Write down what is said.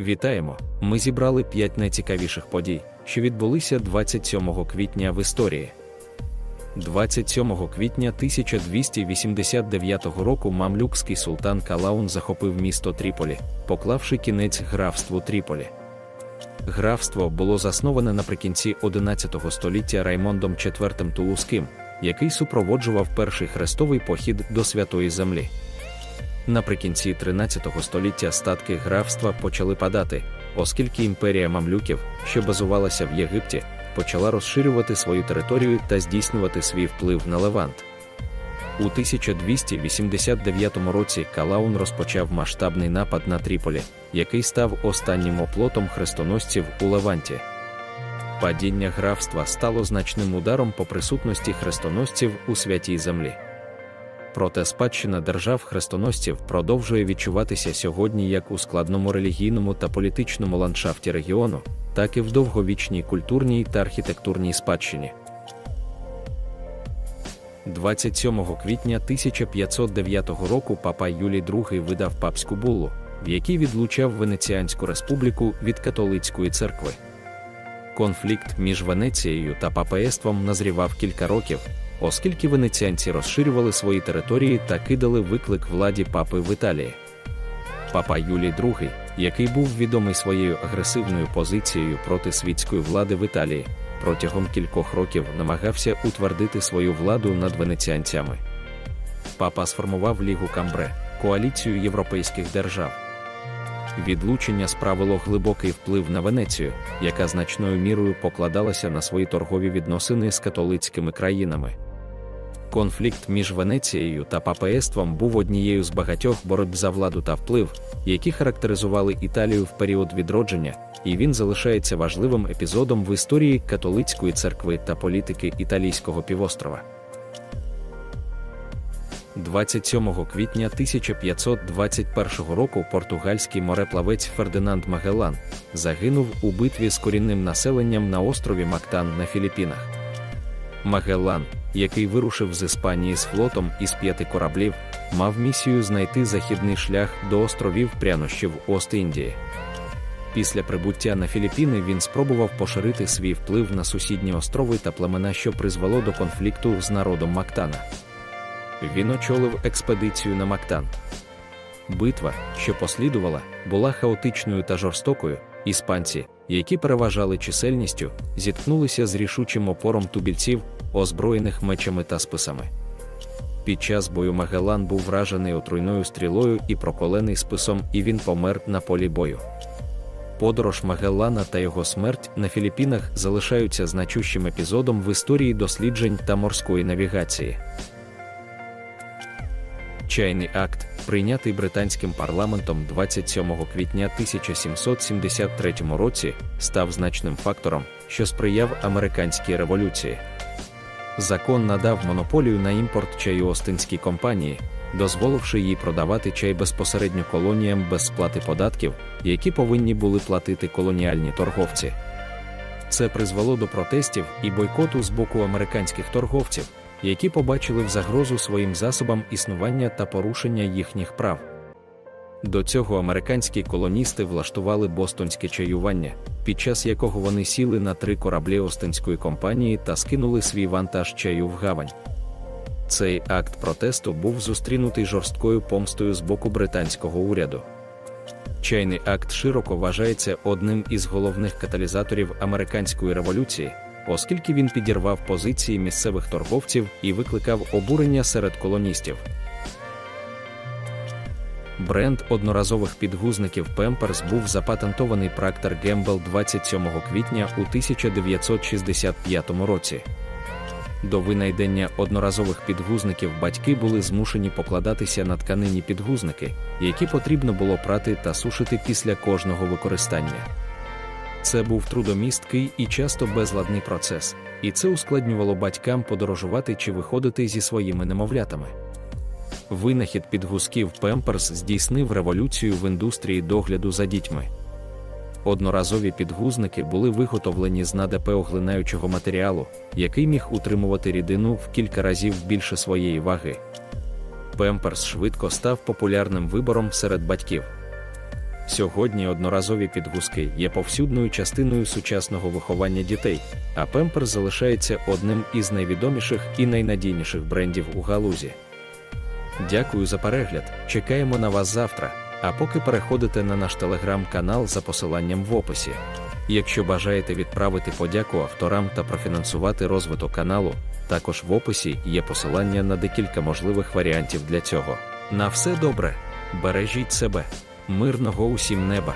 Вітаємо! Ми зібрали 5 найцікавіших подій, що відбулися 27 квітня в історії. 27 квітня 1289 року мамлюкський султан Калаун захопив місто Тріполі, поклавши кінець графству Тріполі. Графство було засноване наприкінці 11 століття Раймондом IV Тулузьким, який супроводжував перший хрестовий похід до Святої Землі. Наприкінці 13 століття статки графства почали падати, оскільки імперія мамлюків, що базувалася в Єгипті, почала розширювати свою територію та здійснювати свій вплив на Левант. У 1289 році Калаун розпочав масштабний напад на Тріполі, який став останнім оплотом хрестоносців у Леванті. Падіння графства стало значним ударом по присутності хрестоносців у святій землі. Проте спадщина держав хрестоносців продовжує відчуватися сьогодні як у складному релігійному та політичному ландшафті регіону, так і в довговічній культурній та архітектурній спадщині. 27 квітня 1509 року папа Юлій II видав папську буллу, в якій відлучав Венеціанську республіку від католицької церкви. Конфлікт між Венецією та папаєством назрівав кілька років, оскільки венеціанці розширювали свої території та кидали виклик владі папи в Італії. Папа Юлій II, який був відомий своєю агресивною позицією проти світської влади в Італії, протягом кількох років намагався утвердити свою владу над венеціанцями. Папа сформував Лігу Камбре, коаліцію європейських держав. Відлучення справило глибокий вплив на Венецію, яка значною мірою покладалася на свої торгові відносини з католицькими країнами. Конфлікт між Венецією та папаєством був однією з багатьох боротьб за владу та вплив, які характеризували Італію в період відродження, і він залишається важливим епізодом в історії католицької церкви та політики італійського півострова. 27 квітня 1521 року португальський мореплавець Фердинанд Магеллан загинув у битві з корінним населенням на острові Мактан на Філіппінах. Магеллан, який вирушив з Іспанії з флотом із п'яти кораблів, мав місію знайти західний шлях до островів прянощів Ост-Індії. Після прибуття на Філіппіни він спробував поширити свій вплив на сусідні острови та племена, що призвело до конфлікту з народом Мактана. Він очолив експедицію на Мактан. Битва, що послідувала, була хаотичною та жорстокою. Іспанці, які переважали чисельністю, зіткнулися з рішучим опором тубільців, озброєних мечами та списами. Під час бою Магеллан був вражений отруйною стрілою і проколений списом, і він помер на полі бою. Подорож Магеллана та його смерть на Філіппінах залишаються значущим епізодом в історії досліджень та морської навігації. Чайний акт, прийнятий британським парламентом 27 квітня 1773 році, став значним фактором, що сприяв американській революції. Закон надав монополію на імпорт чаю Остинській компанії, дозволивши їй продавати чай безпосередньо колоніям без сплати податків, які повинні були платити колоніальні торговці. Це призвело до протестів і бойкоту з боку американських торговців які побачили в загрозу своїм засобам існування та порушення їхніх прав. До цього американські колоністи влаштували бостонське чаювання, під час якого вони сіли на три кораблі Остинської компанії та скинули свій вантаж чаю в гавань. Цей акт протесту був зустрінутий жорсткою помстою з боку британського уряду. Чайний акт широко вважається одним із головних каталізаторів американської революції оскільки він підірвав позиції місцевих торговців і викликав обурення серед колоністів. Бренд одноразових підгузників Pampers був запатентований Procter Gamble 27 квітня у 1965 році. До винайдення одноразових підгузників батьки були змушені покладатися на тканині підгузники, які потрібно було прати та сушити після кожного використання. Це був трудомісткий і часто безладний процес, і це ускладнювало батькам подорожувати чи виходити зі своїми немовлятами. Винахід підгузків Пемперс здійснив революцію в індустрії догляду за дітьми. Одноразові підгузники були виготовлені з НАДП оглинаючого матеріалу, який міг утримувати рідину в кілька разів більше своєї ваги. Пемперс швидко став популярним вибором серед батьків. Сьогодні одноразові підгузки є повсюдною частиною сучасного виховання дітей, а Пемпер залишається одним із найвідоміших і найнадійніших брендів у галузі. Дякую за перегляд. Чекаємо на вас завтра. А поки переходите на наш телеграм-канал за посиланням в описі. Якщо бажаєте відправити подяку авторам та профінансувати розвиток каналу, також в описі є посилання на декілька можливих варіантів для цього. На все добре, бережіть себе, мирного усім неба!